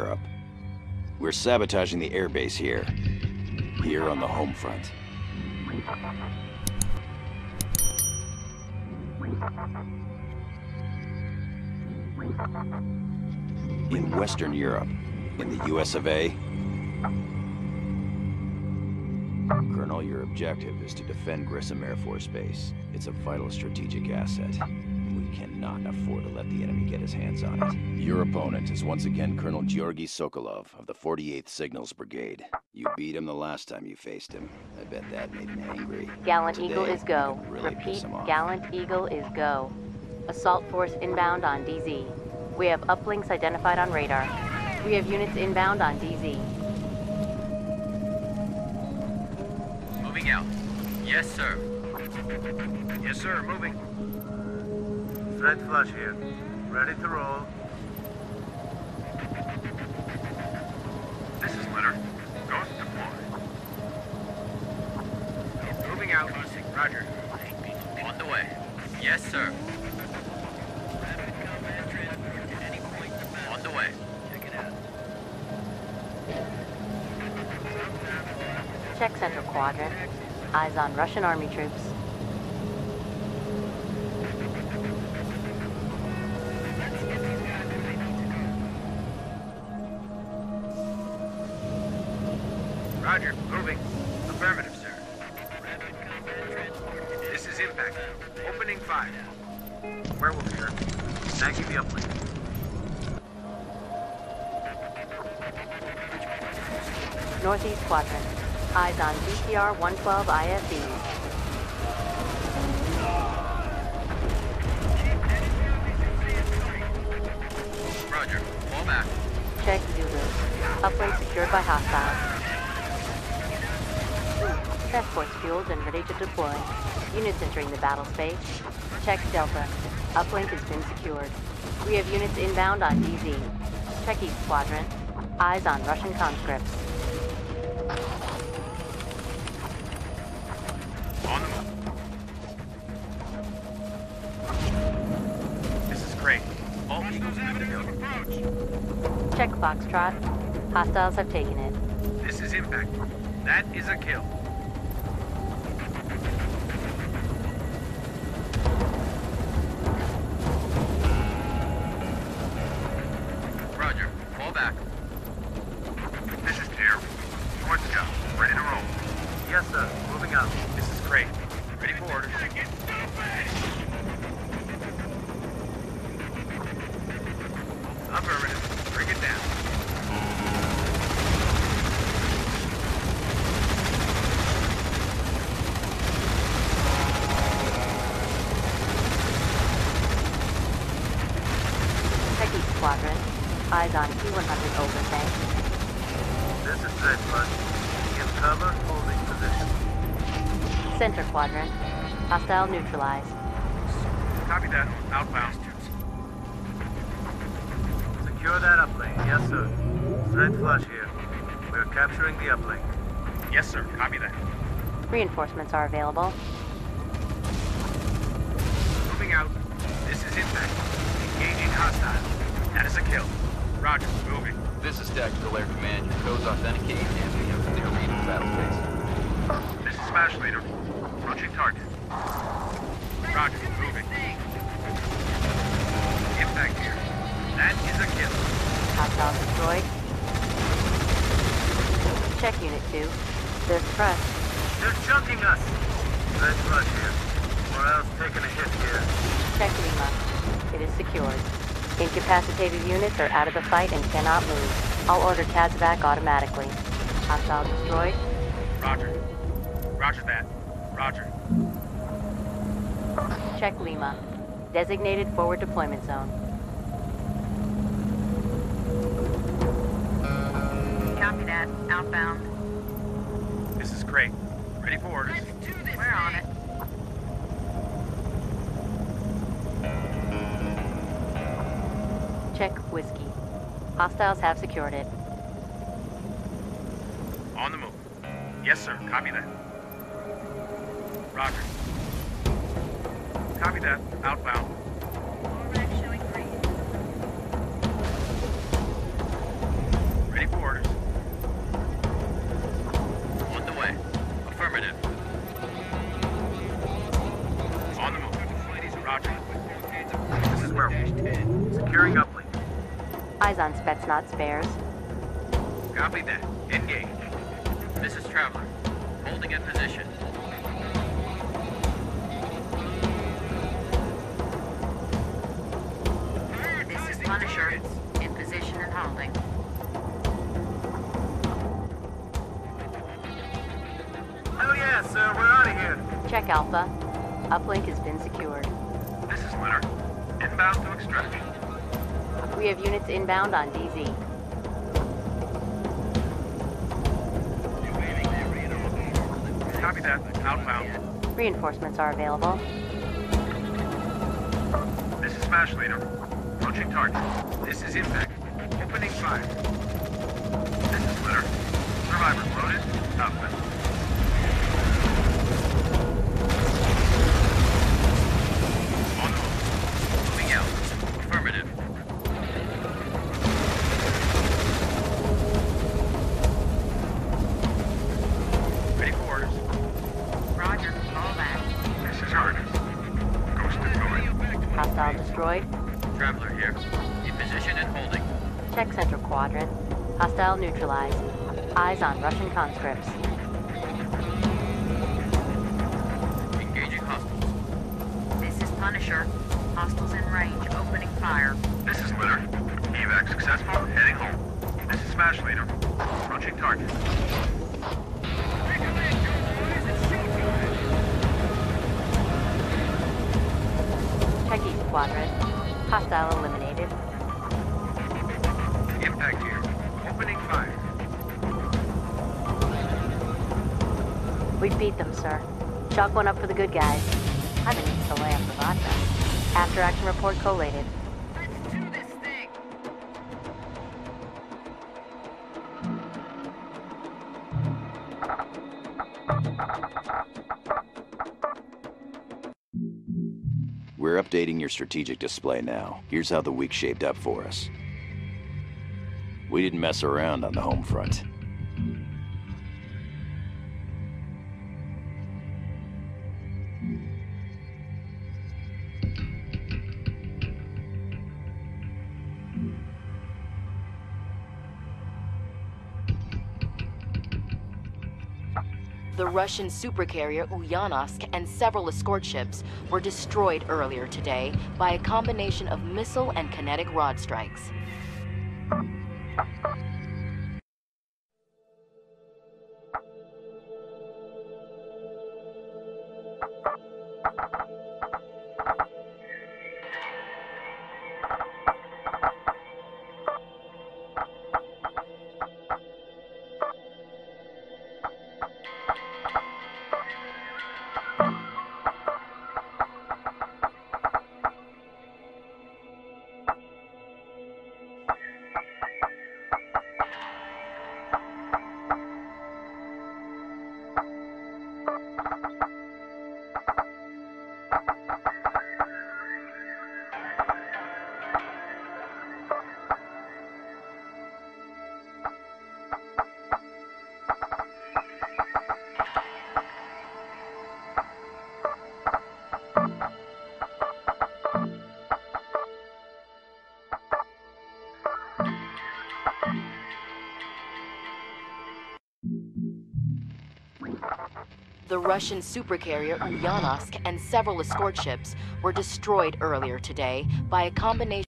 Europe. We're sabotaging the airbase here. Here on the home front. In Western Europe, in the US of A, Colonel, your objective is to defend Grissom Air Force Base. It's a vital strategic asset. We cannot afford to let the enemy get his hands on it. Your opponent is once again Colonel Georgy Sokolov of the 48th Signals Brigade. You beat him the last time you faced him. I bet that made him angry. Gallant Today, Eagle is go. really Repeat. Gallant Eagle is go. Assault force inbound on DZ. We have uplinks identified on radar. We have units inbound on DZ. Moving out. Yes, sir. Yes, sir. Moving. Threat flush here. Ready to roll. This is Leonard. Ghost deploy. Moving out. Roger. On the way. Yes, sir. On the way. Check central quadrant. Eyes on Russian army troops. Roger. Moving. Affirmative, sir. This is impact. Opening fire. Werewolf here. Snagging the uplink. Northeast quadrant. Eyes on BTR 112 IFV. Roger. Fall back. Check Zulu. Uplink secured by hostiles. Transports fueled and ready to deploy. Units entering the battle space. Check Delta. Uplink has been secured. We have units inbound on DZ. Check East Quadrant. Eyes on Russian conscripts. On the move. This is great. All Eagles good to go. Check Foxtrot. Hostiles have taken it. This is impact. That is a kill. Fall back. This is Jeremy. Towards go. Ready to roll. Yes, sir. Moving out. This is great. Ready for orders. Affirmative. Bring it down. Check East Quadrant. Eyes on T-100 overtank. This is threat flush. Give cover, holding position. Center Quadrant. Hostile neutralized. Copy that. Outbound. Secure that uplink. Yes, sir. Threat flush here. We are capturing the uplink. Yes, sir. Copy that. Reinforcements are available. Roger. Moving. This is Tactical Air Command. Your codes authenticate and we have clear read of the battle space. This is Smash Leader. Approaching target. Roger. Moving. Impact here. That is a kill. Hostile destroyed. Check Unit 2. There's thrust. They're chunking us. Threat flush here. Or else taking a hit here. Check Lima. It is secured. Incapacitated units are out of the fight and cannot move. I'll order casevac automatically. Hostile destroyed. Roger. Roger that. Roger. Check Lima. Designated forward deployment zone. Copy that. Outbound. This is great. Ready for orders. We're on it. Hostiles have secured it. On the move. Yes, sir. Copy that. Roger. Copy that. Outbound. On Spetsnaz spares. Copy that. Engage. This is Traveler. Holding in position. This is Punisher. In position and holding. Hell yeah, sir. We're out of here. Check Alpha. Uplink has been secured. This is Leonard. Inbound to extraction. We have units inbound on DZ. Copy that. Outbound. Reinforcements are available. This is Smash Leader. Approaching target. This is Impact. Opening fire. This is Leonard. Survivor loaded. Outbound. Quadrant. Hostile neutralized. Eyes on Russian conscripts. Engaging hostiles. This is Punisher. Hostiles in range. Opening fire. This is Litter. Evac successful. Heading home. This is Smash Leader. Approaching target. Check east quadrant. Hostile eliminated. Impact here. Opening fire. We beat them, sir. Chalk one up for the good guys. I've been eating Salam for vodka. After action report collated. We're updating your strategic display now. Here's how the week shaped up for us. We didn't mess around on the home front. The Russian supercarrier Ulyanovsk and several escort ships were destroyed earlier today by a combination of missile and kinetic rod strikes. Thank you. The Russian supercarrier Ulyanovsk and several escort ships were destroyed earlier today by a combination